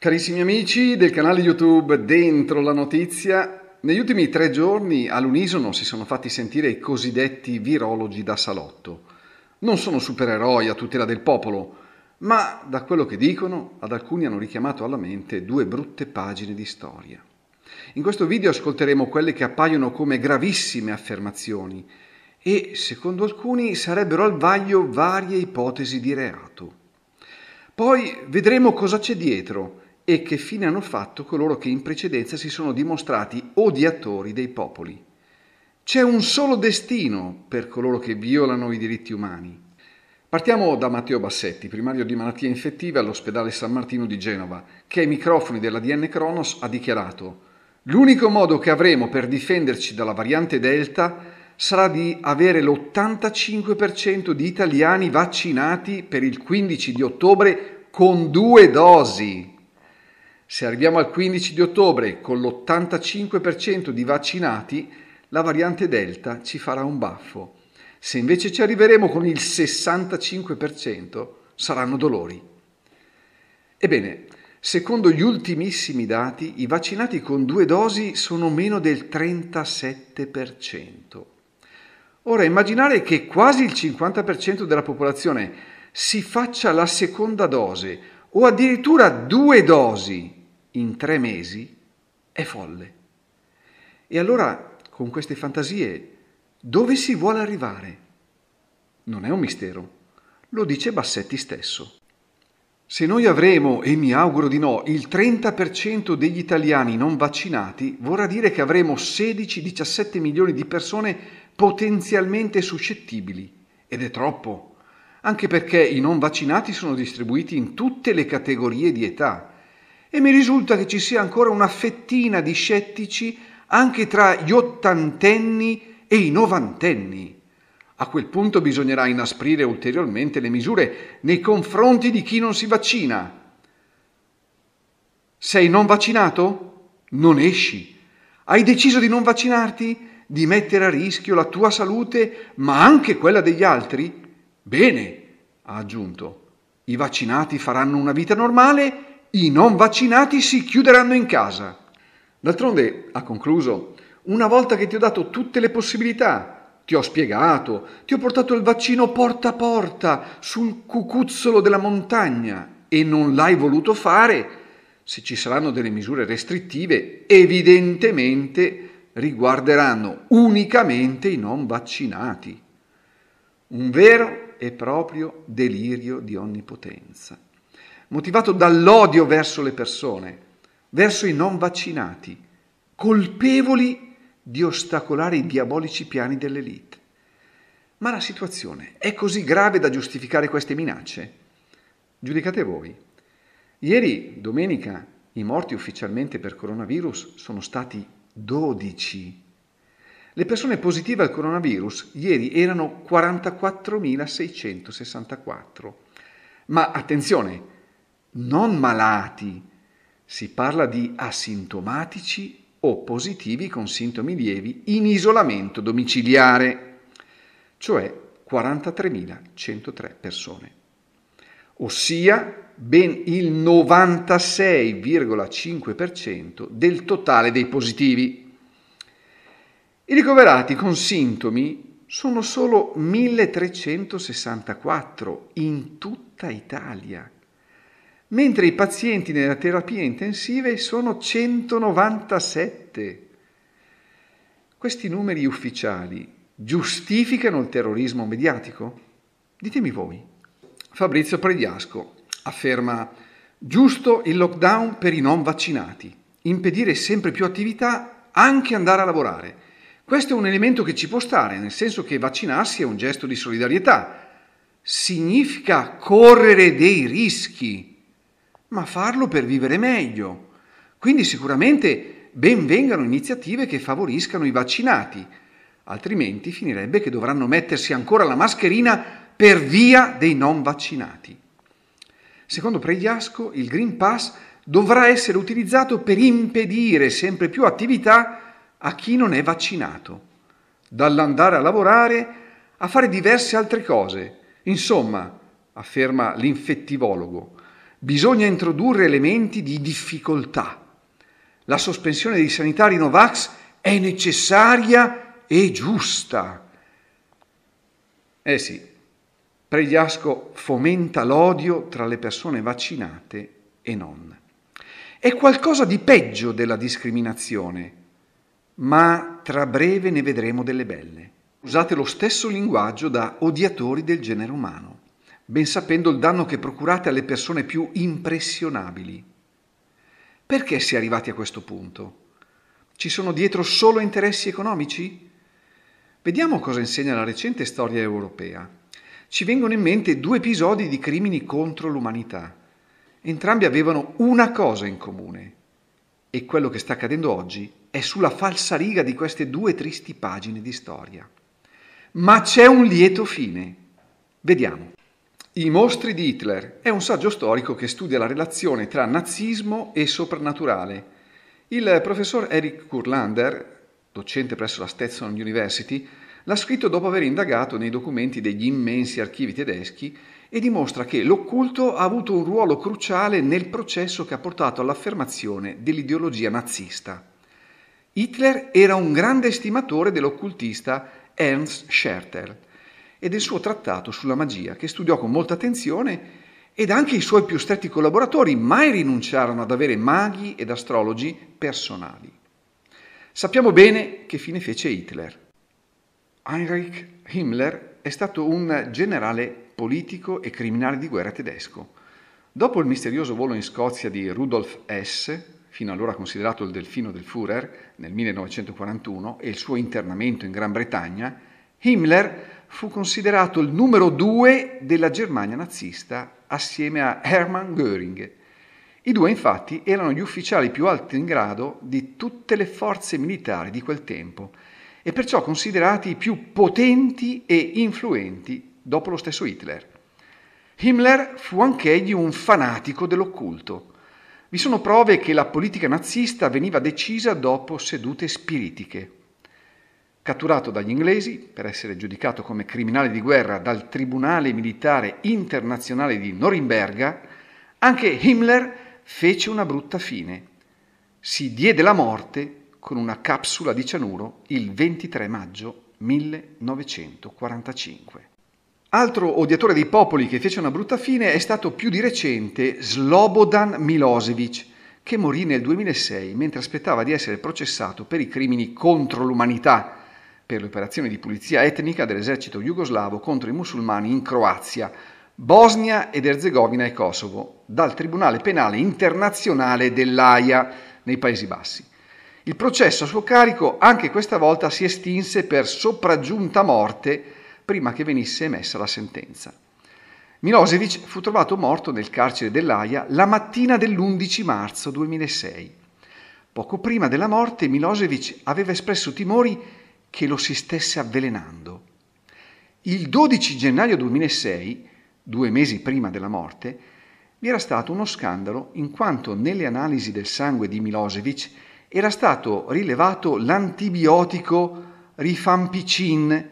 Carissimi amici del canale YouTube Dentro la Notizia, negli ultimi tre giorni all'unisono si sono fatti sentire i cosiddetti virologi da salotto. Non sono supereroi a tutela del popolo, ma da quello che dicono ad alcuni hanno richiamato alla mente due brutte pagine di storia. In questo video ascolteremo quelle che appaiono come gravissime affermazioni e, secondo alcuni, sarebbero al vaglio varie ipotesi di reato. Poi vedremo cosa c'è dietro e che fine hanno fatto coloro che in precedenza si sono dimostrati odiatori dei popoli. C'è un solo destino per coloro che violano i diritti umani. Partiamo da Matteo Bassetti, primario di malattie infettive all'ospedale San Martino di Genova, che ai microfoni dell'ADN Kronos ha dichiarato L'unico modo che avremo per difenderci dalla variante Delta sarà di avere l'85% di italiani vaccinati per il 15 di ottobre con due dosi. Se arriviamo al 15 di ottobre con l'85% di vaccinati, la variante Delta ci farà un baffo. Se invece ci arriveremo con il 65%, saranno dolori. Ebbene, secondo gli ultimissimi dati, i vaccinati con due dosi sono meno del 37%. Ora, immaginare che quasi il 50% della popolazione si faccia la seconda dose o addirittura due dosi in tre mesi è folle. E allora, con queste fantasie, dove si vuole arrivare? Non è un mistero, lo dice Bassetti stesso. Se noi avremo, e mi auguro di no, il 30% degli italiani non vaccinati, vorrà dire che avremo 16-17 milioni di persone potenzialmente suscettibili. Ed è troppo, anche perché i non vaccinati sono distribuiti in tutte le categorie di età e mi risulta che ci sia ancora una fettina di scettici anche tra gli ottantenni e i novantenni. A quel punto bisognerà inasprire ulteriormente le misure nei confronti di chi non si vaccina. Sei non vaccinato? Non esci. Hai deciso di non vaccinarti? Di mettere a rischio la tua salute, ma anche quella degli altri? Bene, ha aggiunto. I vaccinati faranno una vita normale i non vaccinati si chiuderanno in casa. D'altronde, ha concluso, una volta che ti ho dato tutte le possibilità, ti ho spiegato, ti ho portato il vaccino porta a porta sul cucuzzolo della montagna e non l'hai voluto fare, se ci saranno delle misure restrittive, evidentemente riguarderanno unicamente i non vaccinati. Un vero e proprio delirio di onnipotenza motivato dall'odio verso le persone, verso i non vaccinati, colpevoli di ostacolare i diabolici piani dell'elite. Ma la situazione è così grave da giustificare queste minacce? Giudicate voi. Ieri, domenica, i morti ufficialmente per coronavirus sono stati 12. Le persone positive al coronavirus ieri erano 44.664. Ma attenzione, non malati, si parla di asintomatici o positivi con sintomi lievi in isolamento domiciliare, cioè 43.103 persone, ossia ben il 96,5% del totale dei positivi. I ricoverati con sintomi sono solo 1364 in tutta Italia mentre i pazienti nella terapia intensive sono 197. Questi numeri ufficiali giustificano il terrorismo mediatico? Ditemi voi. Fabrizio Pregliasco afferma giusto il lockdown per i non vaccinati, impedire sempre più attività, anche andare a lavorare. Questo è un elemento che ci può stare, nel senso che vaccinarsi è un gesto di solidarietà. Significa correre dei rischi ma farlo per vivere meglio. Quindi sicuramente ben vengano iniziative che favoriscano i vaccinati, altrimenti finirebbe che dovranno mettersi ancora la mascherina per via dei non vaccinati. Secondo Pregliasco, il Green Pass dovrà essere utilizzato per impedire sempre più attività a chi non è vaccinato, dall'andare a lavorare a fare diverse altre cose. Insomma, afferma l'infettivologo, Bisogna introdurre elementi di difficoltà. La sospensione dei sanitari Novax è necessaria e giusta. Eh sì, Pregliasco fomenta l'odio tra le persone vaccinate e non. È qualcosa di peggio della discriminazione, ma tra breve ne vedremo delle belle. Usate lo stesso linguaggio da odiatori del genere umano, ben sapendo il danno che procurate alle persone più impressionabili. Perché si è arrivati a questo punto? Ci sono dietro solo interessi economici? Vediamo cosa insegna la recente storia europea ci vengono in mente due episodi di crimini contro l'umanità. Entrambi avevano una cosa in comune e quello che sta accadendo oggi è sulla falsariga di queste due tristi pagine di storia. Ma c'è un lieto fine. Vediamo. I mostri di Hitler è un saggio storico che studia la relazione tra nazismo e soprannaturale. Il professor Eric Kurlander, docente presso la Stetson University, L'ha scritto dopo aver indagato nei documenti degli immensi archivi tedeschi e dimostra che l'occulto ha avuto un ruolo cruciale nel processo che ha portato all'affermazione dell'ideologia nazista. Hitler era un grande estimatore dell'occultista Ernst Scherter e del suo trattato sulla magia, che studiò con molta attenzione ed anche i suoi più stretti collaboratori mai rinunciarono ad avere maghi ed astrologi personali. Sappiamo bene che fine fece Hitler. Heinrich Himmler è stato un generale politico e criminale di guerra tedesco. Dopo il misterioso volo in Scozia di Rudolf Hess, fino allora considerato il delfino del Führer, nel 1941, e il suo internamento in Gran Bretagna, Himmler fu considerato il numero due della Germania nazista assieme a Hermann Göring. I due infatti erano gli ufficiali più alti in grado di tutte le forze militari di quel tempo e perciò considerati i più potenti e influenti dopo lo stesso Hitler. Himmler fu anch'egli un fanatico dell'occulto. Vi sono prove che la politica nazista veniva decisa dopo sedute spiritiche. Catturato dagli inglesi per essere giudicato come criminale di guerra dal Tribunale Militare Internazionale di Norimberga, anche Himmler fece una brutta fine. Si diede la morte con una capsula di cianuro il 23 maggio 1945. Altro odiatore dei popoli che fece una brutta fine è stato più di recente Slobodan Milosevic, che morì nel 2006 mentre aspettava di essere processato per i crimini contro l'umanità, per le operazioni di pulizia etnica dell'esercito jugoslavo contro i musulmani in Croazia, Bosnia ed Erzegovina e Kosovo, dal Tribunale Penale Internazionale dell'AIA nei Paesi Bassi. Il processo a suo carico anche questa volta si estinse per sopraggiunta morte prima che venisse emessa la sentenza. Milosevic fu trovato morto nel carcere dell'Aia la mattina dell'11 marzo 2006. Poco prima della morte Milosevic aveva espresso timori che lo si stesse avvelenando. Il 12 gennaio 2006, due mesi prima della morte, vi era stato uno scandalo in quanto nelle analisi del sangue di Milosevic era stato rilevato l'antibiotico rifampicin,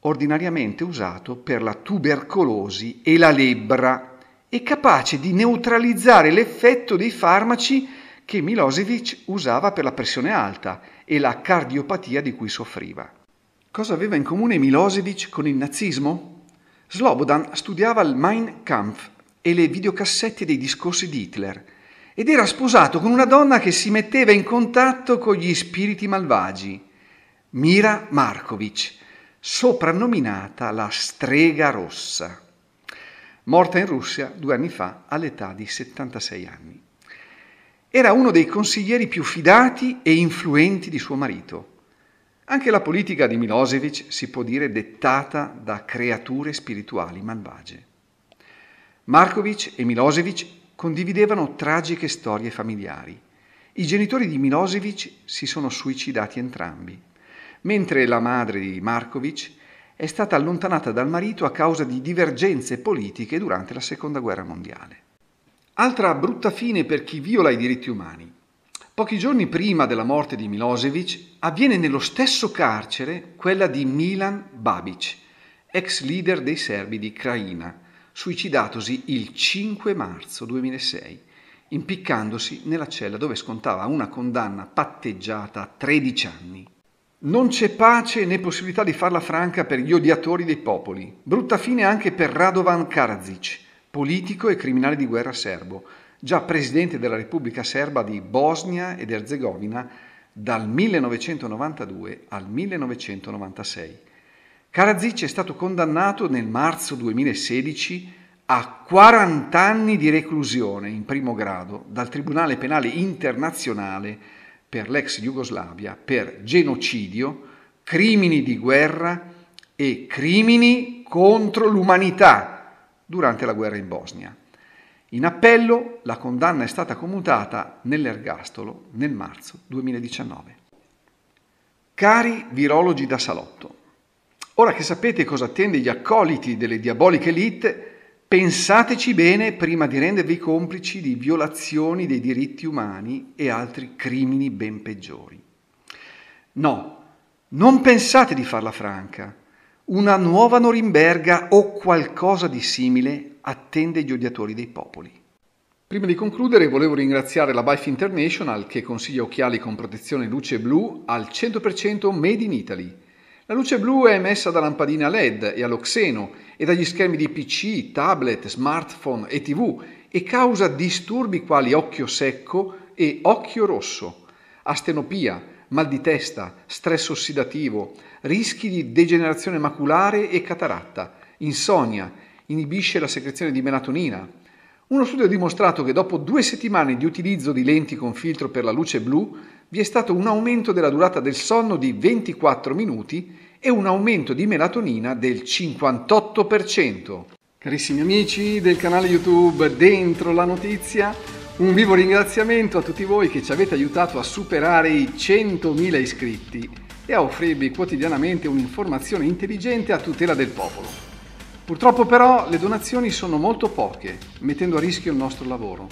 ordinariamente usato per la tubercolosi e la lebbra, e capace di neutralizzare l'effetto dei farmaci che Milosevic usava per la pressione alta e la cardiopatia di cui soffriva. Cosa aveva in comune Milosevic con il nazismo? Slobodan studiava il Mein Kampf e le videocassette dei discorsi di Hitler ed era sposato con una donna che si metteva in contatto con gli spiriti malvagi, Mira Markovic, soprannominata la strega rossa, morta in Russia due anni fa all'età di 76 anni. Era uno dei consiglieri più fidati e influenti di suo marito. Anche la politica di Milosevic si può dire dettata da creature spirituali malvagie. Markovic e Milosevic condividevano tragiche storie familiari. I genitori di Milosevic si sono suicidati entrambi, mentre la madre di Markovic è stata allontanata dal marito a causa di divergenze politiche durante la Seconda Guerra Mondiale. Altra brutta fine per chi viola i diritti umani. Pochi giorni prima della morte di Milosevic avviene nello stesso carcere quella di Milan Babic, ex leader dei serbi di Krajina, suicidatosi il 5 marzo 2006, impiccandosi nella cella dove scontava una condanna patteggiata a 13 anni. Non c'è pace né possibilità di farla franca per gli odiatori dei popoli. Brutta fine anche per Radovan Karadzic, politico e criminale di guerra serbo, già presidente della Repubblica Serba di Bosnia ed Erzegovina dal 1992 al 1996. Karadzic è stato condannato nel marzo 2016 a 40 anni di reclusione in primo grado dal Tribunale Penale Internazionale per l'ex Jugoslavia per genocidio, crimini di guerra e crimini contro l'umanità durante la guerra in Bosnia. In appello la condanna è stata commutata nell'ergastolo nel marzo 2019. Cari virologi da salotto, ora che sapete cosa attende gli accoliti delle diaboliche elite, pensateci bene prima di rendervi complici di violazioni dei diritti umani e altri crimini ben peggiori. No, non pensate di farla franca. Una nuova Norimberga o qualcosa di simile attende gli odiatori dei popoli. Prima di concludere volevo ringraziare la Bife International che consiglia occhiali con protezione luce blu al 100% made in Italy. La luce blu è emessa da lampadine a LED e all'oxeno e dagli schermi di PC, tablet, smartphone e TV e causa disturbi quali occhio secco e occhio rosso, astenopia, mal di testa, stress ossidativo, rischi di degenerazione maculare e cataratta, insonnia, inibisce la secrezione di melatonina. Uno studio ha dimostrato che dopo due settimane di utilizzo di lenti con filtro per la luce blu vi è stato un aumento della durata del sonno di 24 minuti e un aumento di melatonina del 58%. Carissimi amici del canale YouTube Dentro la Notizia, un vivo ringraziamento a tutti voi che ci avete aiutato a superare i 100.000 iscritti e a offrirvi quotidianamente un'informazione intelligente a tutela del popolo. Purtroppo però le donazioni sono molto poche, mettendo a rischio il nostro lavoro.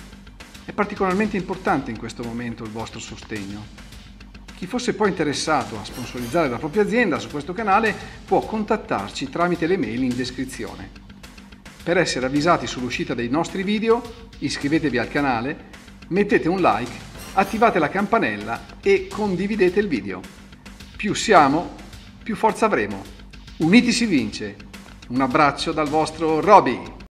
È particolarmente importante in questo momento il vostro sostegno. Chi fosse poi interessato a sponsorizzare la propria azienda su questo canale può contattarci tramite le mail in descrizione. Per essere avvisati sull'uscita dei nostri video, iscrivetevi al canale, mettete un like, attivate la campanella e condividete il video. Più siamo, più forza avremo. Uniti si vince! Un abbraccio dal vostro Roby.